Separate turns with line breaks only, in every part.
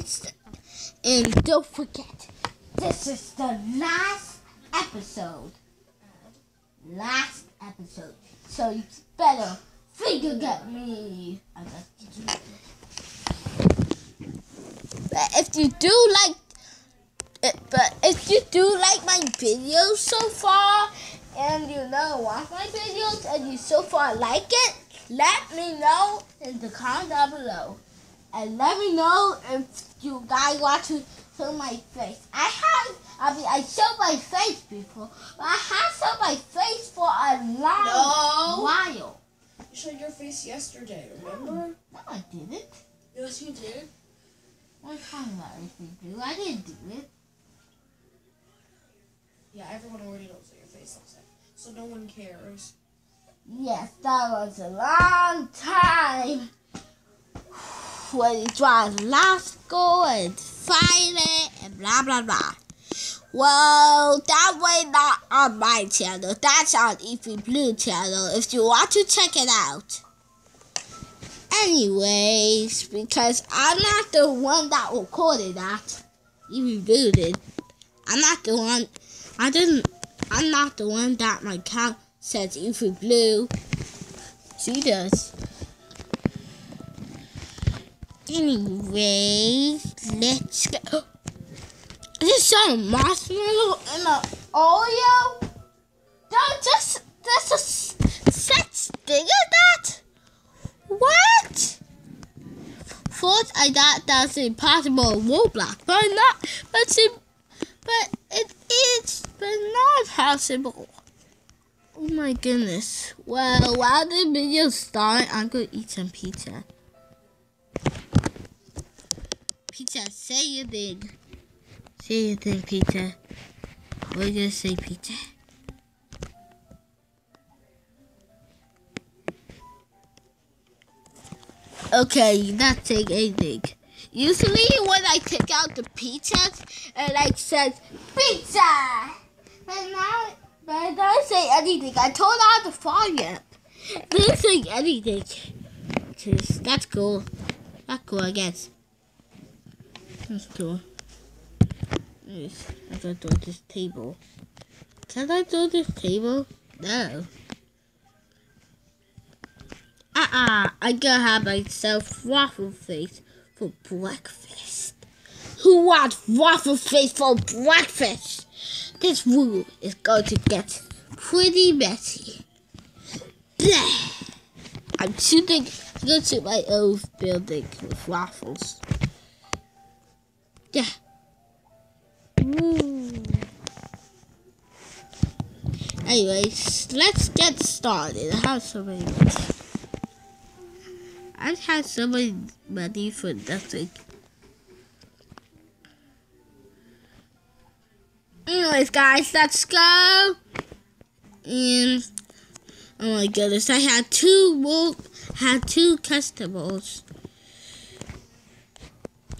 guys. And don't forget, this is the last episode. Last episode. So you better figure get me. But if you do like it, but if you do like my videos so far, and you know watch my videos, and you so far like it, let me know in the comment down below. And let me know if you guys want to show my face. I have, I mean, I showed my face before, but I have showed my face for a long
No.
while.
You showed your face yesterday, remember?
No, I didn't.
Yes, you did.
What kind of you do? I didn't do it.
Yeah, everyone already knows what your face looks like. So no one cares.
Yes, that was a long time. When it last goal and finally and blah blah blah. Well, that way not on my channel. That's on Ify Blue channel if you want to check it out. Anyways, because I'm not the one that recorded that. Ify Blue did. I'm not the one. I didn't. I'm not the one that my cat says Ify Blue. She does. Anyways, let's go. Is this some marshmallow in the Oreo? Don't just there's a such thing as that. What? First, I thought that's impossible Roblox, but not. But it, but it is, but not possible. Oh my goodness. Well, while the video start, I'm gonna eat some pizza. Pizza, say your thing. Say your thing, pizza. What are you gonna say pizza. Okay, not saying anything. Usually when I take out the pizzas, it like says pizza. But now, but I don't say anything. I told out the fire. Didn't say anything. Cause that's cool. That's cool, I guess. That's cool. Yes, I gotta throw this table. Can I throw this table? No. Uh-uh, I gotta have myself waffle face for breakfast. Who wants waffle face for breakfast? This room is going to get pretty messy. Bleh. I'm shooting, I'm gonna my old building with waffles. Yeah. Ooh. Anyways, let's get started. I have so many. I've had so much money for nothing. Anyways, guys, let's go. And oh my goodness, I had two more, had two customers.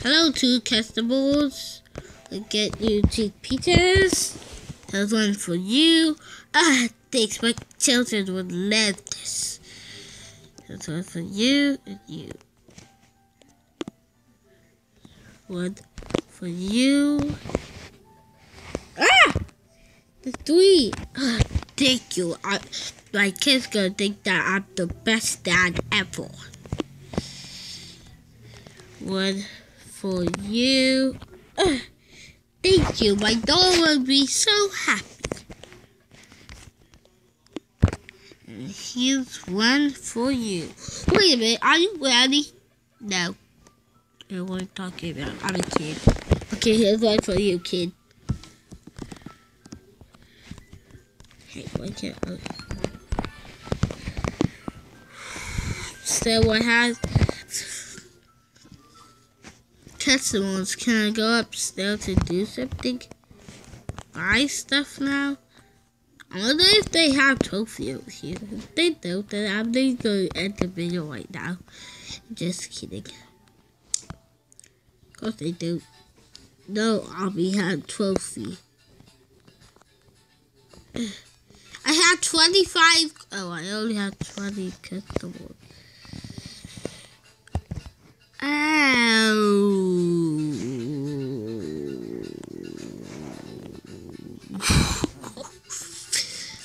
Hello, two customers. I get you two pizzas. There's one for you. Ah, thanks. My children would love this. There's one for you and you. One for you. Ah! The three. Ah, thank you. I, my kids gonna think that I'm the best dad ever. One for you. Ah, thank you. My daughter will be so happy. And here's one for you. Wait a minute. Are you ready? No. I wasn't talking about. I'm a kid. Okay, here's one for you, kid. Why can't I? So I have customers. Can I go upstairs to do something? Buy stuff now? I wonder if they have trophies here. If they don't, then I'm going to end the video right now. Just kidding. Of course they do. No, I'll be had trophy. I had 25. Oh, I only had 20 customers. Oh.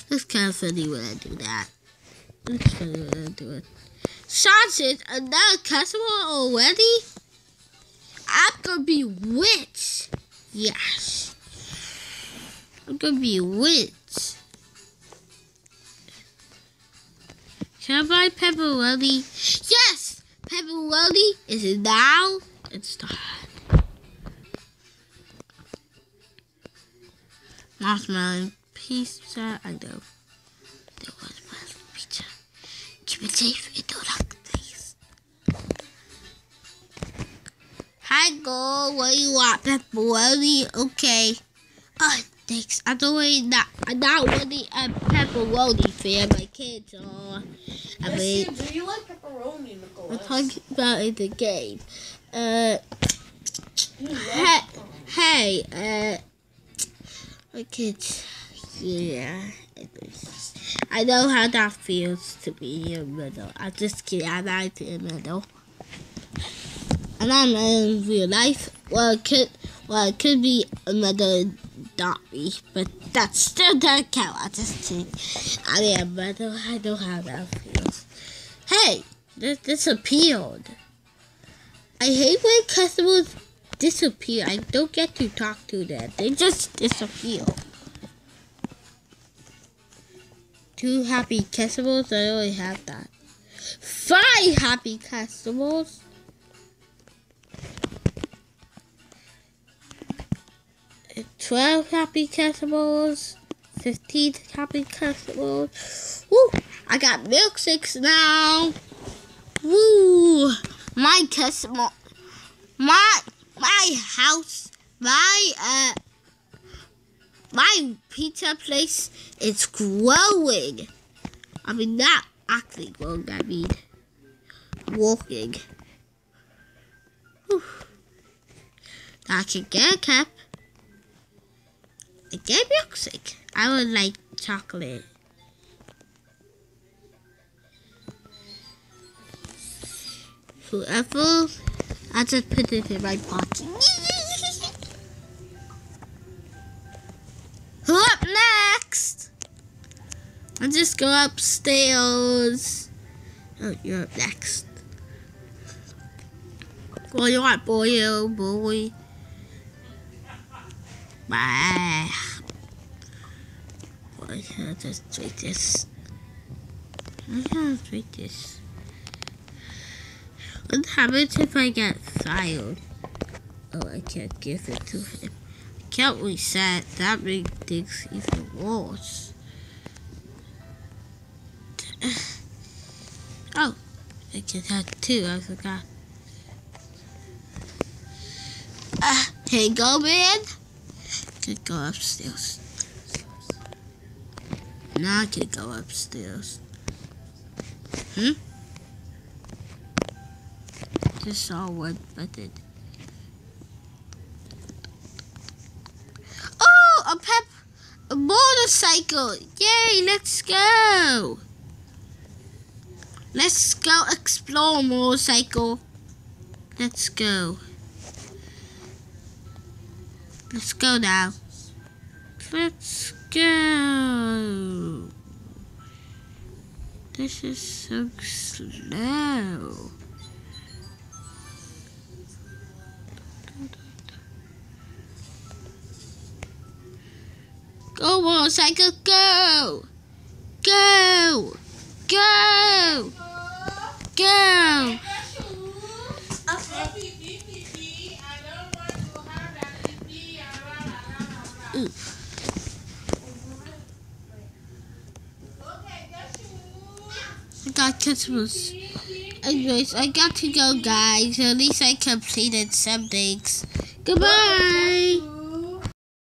it's kind of funny when I do that. It's funny when I do it. Sausage, another customer already? I'm gonna be rich. Yes. I'm gonna be rich. Can I buy pepperoni? Yes! Pepperoni is now installed. Marshmallow pizza. I know. There was marshmallow pizza. Keep it safe and don't lock please. Hi, girl. What do you want? Pepperoni? Okay. Oh, thanks. I don't really not. I'm not really a pepperoni fan. My kids are. I mean,
Yes, do you like pepperoni,
we're
Nicholas?
talking about in the game. Uh, Hey, hey, uh, my kids. Yeah. I know how that feels to be in the middle. I'm just kidding. I'm not in the middle. And I'm in real life. Well, it could, well, it could be a middle not me, but that's still doesn't count. I just kidding. I am middle. I know how that feels. Hey, this disappeared. I hate when customers disappear. I don't get to talk to them. They just disappear. Two happy customers? I only have that. Five happy customers? Twelve happy customers? Fifteen happy customers? Woo! I got milkshakes now! Woo! My customer my my house my uh my pizza place is growing. I mean not actually growing, I mean walking. Whew. I can get a cup. I get milkshake. I would like chocolate. Whoever I just put it in my pocket. Who up next? I'll just go upstairs. Oh, you're up next. What do you want, boy? Oh, boy. Bye. Boy, can't just drink this. I can't tweak this. What happens if I get fired? Oh, I can't give it to him. I can't reset. That makes things even worse. Oh, I can have two. I forgot. Ah, hey, go, man. Could go upstairs. Now I can go upstairs. Hmm? Just saw one button. Oh, a pep, a motorcycle! Yay! Let's go. Let's go explore motorcycle. Let's go. Let's go now. Let's go. This is so slow. Go motorcycle, go! Go! Go! Go! Ooh. I got customers. Anyways, I got to go, guys. At least I completed some things. Goodbye!